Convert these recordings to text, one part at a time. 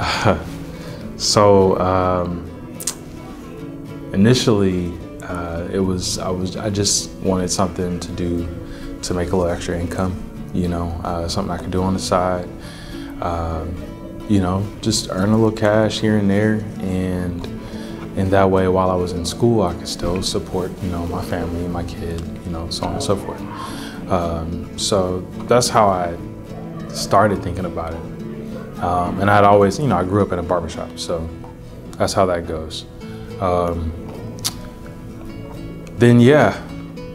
so um, initially, uh, it was I was I just wanted something to do to make a little extra income. You know, uh, something I could do on the side. Um, you know, just earn a little cash here and there, and in that way, while I was in school, I could still support you know my family, my kid, you know, so on and so forth. Um, so that's how I started thinking about it. Um, and I'd always, you know, I grew up in a barbershop, so that's how that goes. Um, then, yeah,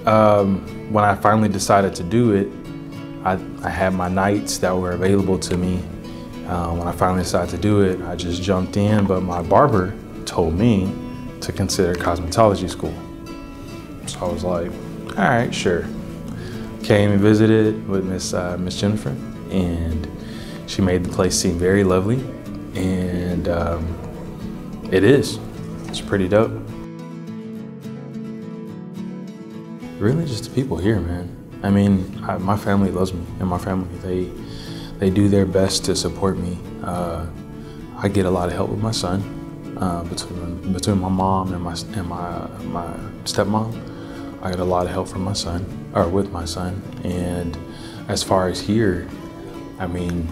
um, when I finally decided to do it, I, I, had my nights that were available to me. Uh, when I finally decided to do it, I just jumped in, but my barber told me to consider cosmetology school. So I was like, all right, sure. Came and visited with Miss uh, Miss Jennifer, and she made the place seem very lovely, and um, it is. It's pretty dope. Really, just the people here, man. I mean, I, my family loves me, and my family they they do their best to support me. Uh, I get a lot of help with my son uh, between between my mom and my and my my stepmom. I get a lot of help from my son or with my son, and as far as here, I mean,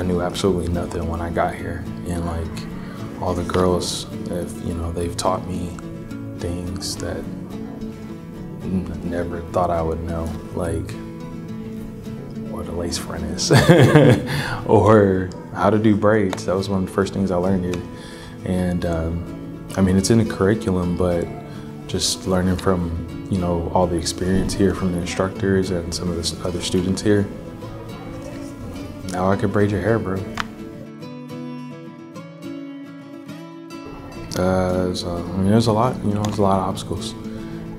I knew absolutely nothing when I got here, and like all the girls, have, you know, they've taught me things that I never thought I would know, like what a lace front is, or how to do braids. That was one of the first things I learned here, and um, I mean, it's in the curriculum, but just learning from you know all the experience here from the instructors and some of the other students here. Now I can braid your hair, bro. Uh, mean, there's a lot, you know, there's a lot of obstacles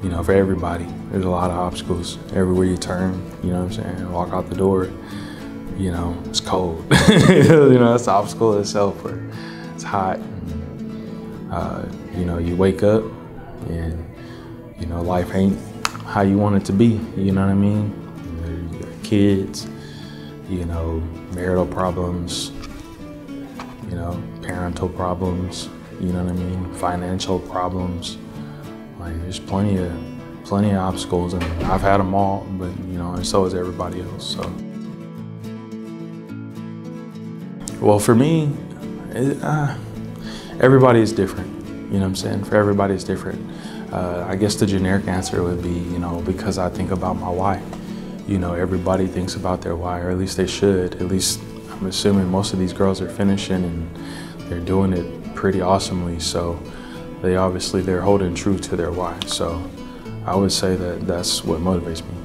you know, for everybody. There's a lot of obstacles everywhere you turn, you know what I'm saying? Walk out the door, you know, it's cold. you know, that's the obstacle itself, or it's hot. And, uh, you know, you wake up and, you know, life ain't how you want it to be, you know what I mean? You got kids, you know, marital problems, you know, parental problems, you know what I mean? Financial problems like there's plenty of plenty of obstacles, and I've had them all, but you know, and so has everybody else. So, well, for me, it, uh, everybody is different. You know what I'm saying? For everybody, it's different. Uh, I guess the generic answer would be, you know, because I think about my why. You know, everybody thinks about their why, or at least they should. At least I'm assuming most of these girls are finishing and they're doing it pretty awesomely. So they obviously they're holding true to their why. So I would say that that's what motivates me.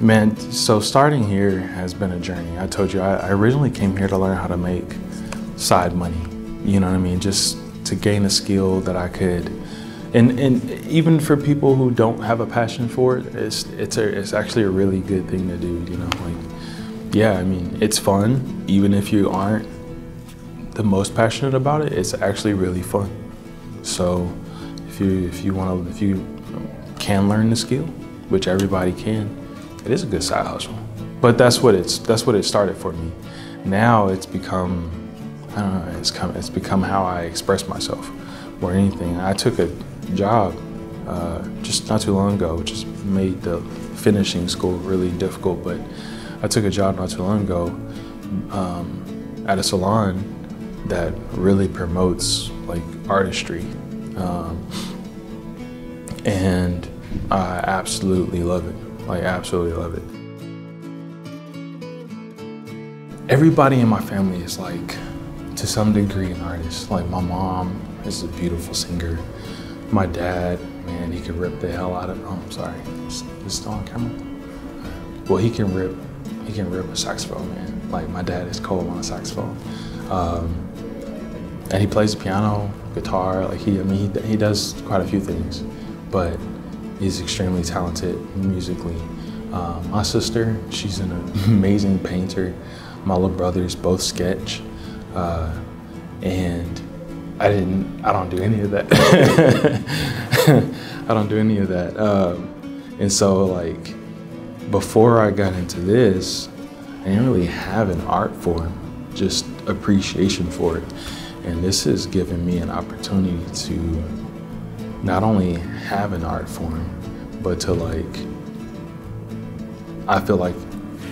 Man, so starting here has been a journey. I told you, I, I originally came here to learn how to make side money. You know what I mean? Just to gain a skill that I could, and, and even for people who don't have a passion for it, it's, it's, a, it's actually a really good thing to do, you know? Like, yeah, I mean, it's fun, even if you aren't the most passionate about it, it's actually really fun. So if you if you want to if you can learn the skill, which everybody can, it is a good side hustle. But that's what it's that's what it started for me. Now it's become I don't know, it's come it's become how I express myself more than anything. I took a job uh, just not too long ago, which just made the finishing school really difficult. But I took a job not too long ago um, at a salon that really promotes like artistry. Um, and I absolutely love it. Like, absolutely love it. Everybody in my family is like, to some degree, an artist. Like, my mom is a beautiful singer. My dad, man, he can rip the hell out of. Oh, I'm sorry, is this still on camera? Well, he can rip, he can rip a saxophone, man. Like, my dad is cold on a saxophone. Um, and he plays piano, guitar. Like he, I mean, he, he does quite a few things, but he's extremely talented musically. Um, my sister, she's an amazing painter. My little brothers both sketch, uh, and I didn't. I don't do any of that. I don't do any of that. Um, and so, like, before I got into this, I didn't really have an art form, just appreciation for it. And this has given me an opportunity to not only have an art form, but to like, I feel like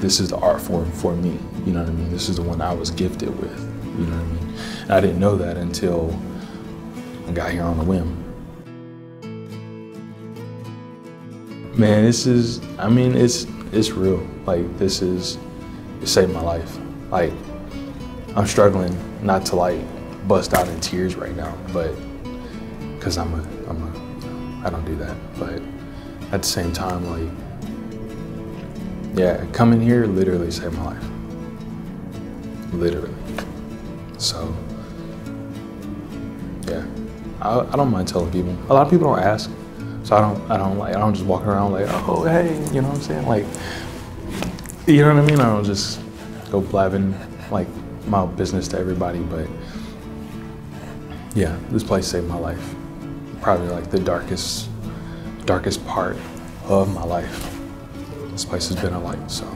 this is the art form for me. You know what I mean? This is the one I was gifted with. You know what I mean? I didn't know that until I got here on a whim. Man, this is, I mean, it's, it's real. Like, this is, it saved my life. Like, I'm struggling not to like bust out in tears right now, but because I'm a, I'm a, I don't do that. But at the same time, like, yeah, coming here literally saved my life. Literally. So, yeah, I, I don't mind telling people. A lot of people don't ask, so I don't, I don't like, I don't just walk around like, oh, hey, you know what I'm saying? Like, you know what I mean? I don't just go blabbing like my business to everybody, but yeah, this place saved my life. Probably like the darkest, darkest part of my life. This place has been a light, so.